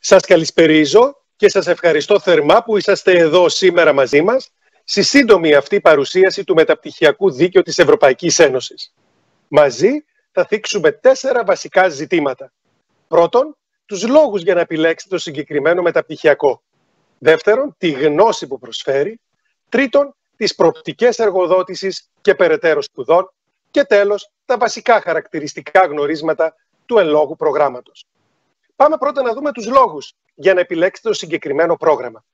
Σας καλησπερίζω και σας ευχαριστώ θερμά που είσαστε εδώ σήμερα μαζί μας στη σύντομη αυτή παρουσίαση του μεταπτυχιακού δίκαιου της Ευρωπαϊκής Ένωσης. Μαζί θα θίξουμε τέσσερα βασικά ζητήματα. Πρώτον, τους λόγους για να επιλέξετε το συγκεκριμένο μεταπτυχιακό. Δεύτερον, τη γνώση που προσφέρει. Τρίτον, τις προοπτικές εργοδότησης και περαιτέρω σπουδών. Και τέλος, τα βασικά χαρακτηριστικά γνωρίσματα του εν λόγου προγράμματος. Πάμε πρώτα να δούμε τους λόγους για να επιλέξετε το συγκεκριμένο πρόγραμμα.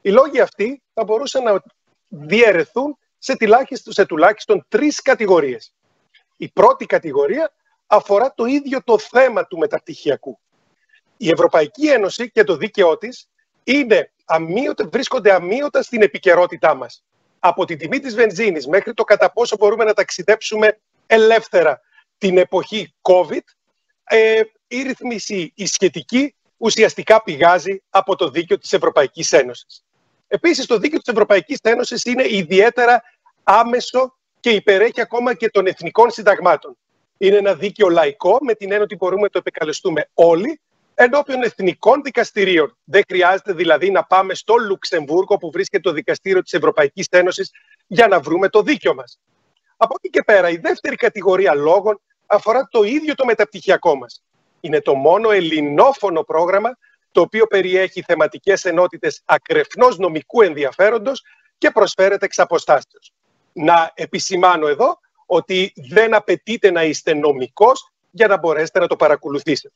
Οι λόγοι αυτοί θα μπορούσαν να διαιρεθούν σε τουλάχιστον, σε τουλάχιστον τρεις κατηγορίες. Η πρώτη κατηγορία αφορά το ίδιο το θέμα του μεταπτυχιακού. Η Ευρωπαϊκή Ένωση και το δίκαιό της είναι αμύωτα, βρίσκονται αμύωτα στην επικαιρότητά μας. Από την τιμή της βενζίνης μέχρι το κατά πόσο μπορούμε να ταξιδέψουμε ελεύθερα την εποχή COVID, ε, η ρυθμίση η σχετική ουσιαστικά πηγάζει από το δίκαιο της Ευρωπαϊκής Ένωσης. Επίσης, το δίκαιο της Ευρωπαϊκής Ένωσης είναι ιδιαίτερα άμεσο και υπερέχει ακόμα και των εθνικών συνταγμάτων. Είναι ένα δίκαιο λαϊκό, με την έννοια ότι μπορούμε να το επικαλεστούμε όλοι, ενώπιον εθνικών δικαστηρίων. Δεν χρειάζεται δηλαδή να πάμε στο Λουξεμβούργο που βρίσκεται το δικαστήριο της Ευρωπαϊκής Ένωσης για να βρούμε το δίκαιο μας. Από εκεί και πέρα, η δεύτερη κατηγορία λόγων αφορά το ίδιο το μεταπτυχιακό μας. Είναι το μόνο ελληνόφωνο πρόγραμμα το οποίο περιέχει θεματικές ενότητες ακρεφνώς νομικού ενδιαφέροντος και προσφέρεται εξ αποστάσεως. Να επισημάνω εδώ ότι δεν απαιτείται να είστε νομικός για να μπορέσετε να το παρακολουθήσετε.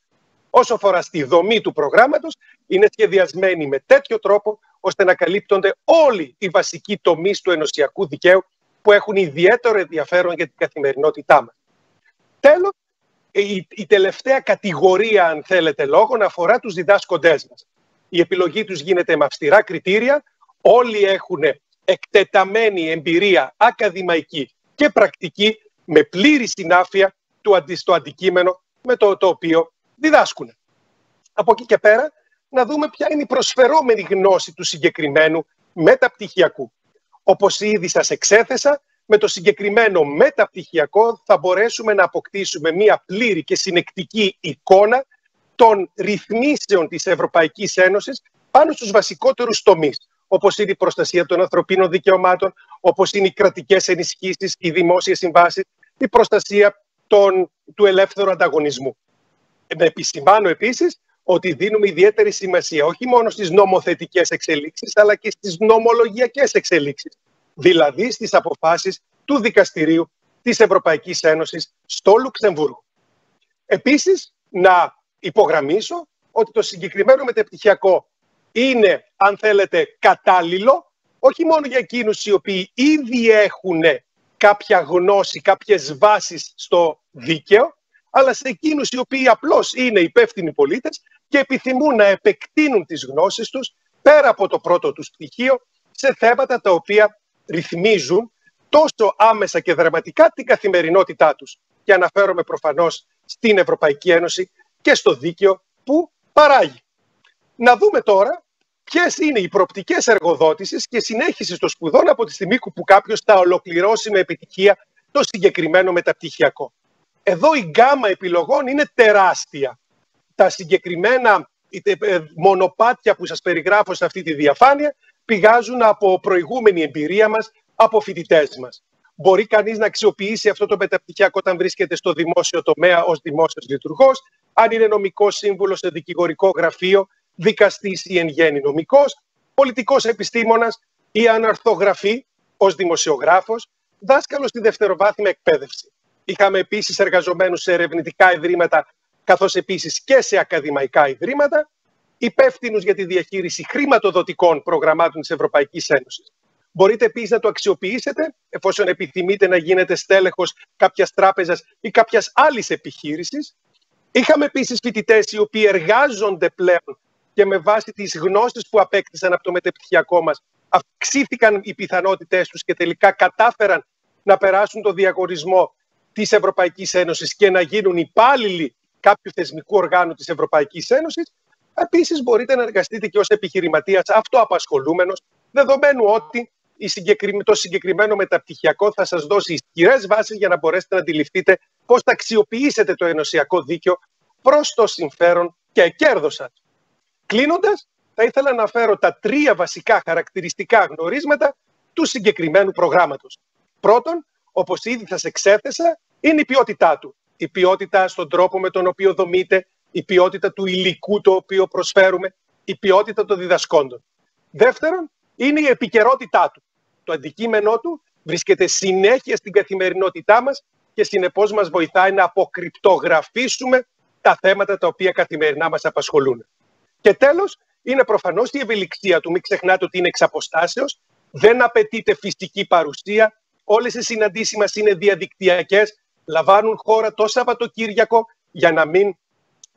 Όσο αφορά στη δομή του προγράμματος, είναι σχεδιασμένη με τέτοιο τρόπο ώστε να καλύπτονται όλοι οι βασικοί τομείς του ενωσιακού δικαίου που έχουν ιδιαίτερο ενδιαφέρον για την καθημερινότητά μας. Τέλος, η, η τελευταία κατηγορία, αν θέλετε, λόγων αφορά τους διδάσκοντές μας. Η επιλογή τους γίνεται με αυστηρά κριτήρια. Όλοι έχουν εκτεταμένη εμπειρία ακαδημαϊκή και πρακτική με πλήρη συνάφεια του αντι, στο αντικείμενο με το, το οποίο διδάσκουν. Από εκεί και πέρα να δούμε ποια είναι η προσφερόμενη γνώση του συγκεκριμένου μεταπτυχιακού. Όπως ήδη σας εξέθεσα, με το συγκεκριμένο μεταπτυχιακό θα μπορέσουμε να αποκτήσουμε μία πλήρη και συνεκτική εικόνα των ρυθμίσεων της Ευρωπαϊκής Ένωσης πάνω στους βασικότερους τομείς, όπως είναι η προστασία των ανθρωπίνων δικαιωμάτων, όπως είναι οι κρατικές ενισχύσεις, οι δημόσιες συμβάσεις, η προστασία των, του ελεύθερου ανταγωνισμού. Να επισημάνω επίσης ότι δίνουμε ιδιαίτερη σημασία όχι μόνο στις νομοθετικές εξελίξεις, αλλά και στις νομολογιακές εξελίξεις δηλαδή στις αποφάσεις του Δικαστηρίου της Ευρωπαϊκής Ένωσης στο Λουξεμβούργο. Επίσης, να υπογραμμίσω ότι το συγκεκριμένο μετεπτυχιακό είναι, αν θέλετε, κατάλληλο, όχι μόνο για εκείνους οι οποίοι ήδη έχουν κάποια γνώση, κάποιες βάσεις στο δίκαιο, αλλά σε εκείνους οι οποίοι απλώς είναι υπεύθυνοι πολίτες και επιθυμούν να επεκτείνουν τις γνώσεις τους πέρα από το πρώτο τους πτυχίο σε θέματα τα οποία ρυθμίζουν τόσο άμεσα και δραματικά την καθημερινότητά τους. Και αναφέρομαι προφανώς στην Ευρωπαϊκή Ένωση και στο δίκαιο που παράγει. Να δούμε τώρα ποιες είναι οι προπτικέ εργοδότησης και συνέχιση των σπουδών από τη στιγμή που κάποιος θα ολοκληρώσει με επιτυχία το συγκεκριμένο μεταπτυχιακό. Εδώ η γκάμα επιλογών είναι τεράστια. Τα συγκεκριμένα ε, μονοπάτια που σας περιγράφω σε αυτή τη διαφάνεια πηγάζουν από προηγούμενη εμπειρία μας, από φοιτητές μας. Μπορεί κανείς να αξιοποιήσει αυτό το μεταπτυχιακό όταν βρίσκεται στο δημόσιο τομέα ως δημόσιος λειτουργός, αν είναι νομικός σύμβουλος σε δικηγορικό γραφείο, δικαστής ή εν γέννη νομικός, πολιτικός επιστήμονας ή αναρθογραφή ως δημοσιογράφος, δάσκαλος στη δευτεροβάθμια εκπαίδευση. Είχαμε επίσης εργαζομένους σε ερευνητικά ιδρύματα, καθώς επίσης και σε ακαδημαϊκά ιδρύματα υπεύθυνους για τη διαχείριση χρηματοδοτικών προγραμμάτων της Ευρωπαϊκής Ένωσης. Μπορείτε επίσης να το αξιοποιήσετε εφόσον επιθυμείτε να γίνετε στέλεχος κάποιας τράπεζας ή κάποιας άλλης επιχείρησης. Είχαμε επίσης φοιτητές οι οποίοι εργάζονται πλέον και με βάση τις γνώσεις που απέκτησαν από το μετεπτυχιακό μας, αυξήθηκαν οι πιθανότητές τους και τελικά κατάφεραν να περάσουν το διαγωνισμό της Ευρωπαϊκής Ένωσης και να γίνουν υπάλληλοι κάποιου θεσμικού οργάνου της Ευρωπαϊκής Ένωσης. Επίσης, μπορείτε να εργαστείτε και ως επιχειρηματίας αυτοαπασχολούμενος, δεδομένου ότι το συγκεκριμένο μεταπτυχιακό θα σας δώσει ισχυρές βάσεις για να μπορέσετε να αντιληφθείτε πώς θα αξιοποιήσετε το ενωσιακό δίκαιο προς το συμφέρον και κέρδος σας. Κλείνοντας, θα ήθελα να αναφέρω τα τρία βασικά χαρακτηριστικά γνωρίσματα του συγκεκριμένου προγράμματος. Πρώτον, όπως ήδη σας εξέθεσα, είναι η ποιότητά του. Η ποιότητα στον τρόπο με τον οποίο δομείται, η ποιότητα του υλικού το οποίο προσφέρουμε, η ποιότητα των διδασκόντων. Δεύτερον, είναι η επικαιρότητά του. Το αντικείμενό του βρίσκεται συνέχεια στην καθημερινότητά μας και συνεπώς μας βοηθάει να αποκρυπτογραφήσουμε τα θέματα τα οποία καθημερινά μας απασχολούν. Και τέλος, είναι προφανώς η ευελιξία του. Μην ξεχνάτε ότι είναι εξ αποστάσεως, δεν απαιτείται φυσική παρουσία, όλες οι συναντήσεις μας είναι διαδικτυακές, λαμβάνουν χώρα το Σαββατοκύριακο για να μην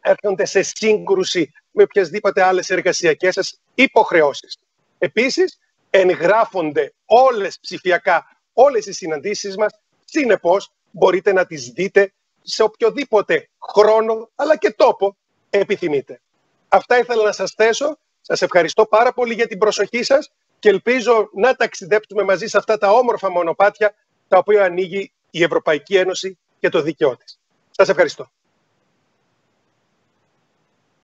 έρχονται σε σύγκρουση με οποιασδήποτε άλλες εργασιακές σας υποχρεώσεις. Επίσης, εγγράφονται όλες ψηφιακά όλες οι συναντήσεις μας. Συνεπώς, μπορείτε να τις δείτε σε οποιοδήποτε χρόνο, αλλά και τόπο επιθυμείτε. Αυτά ήθελα να σας θέσω. Σας ευχαριστώ πάρα πολύ για την προσοχή σας και ελπίζω να ταξιδέψουμε μαζί σε αυτά τα όμορφα μονοπάτια τα οποία ανοίγει η Ευρωπαϊκή Ένωση και το δίκαιό της. Σας ευχαριστώ.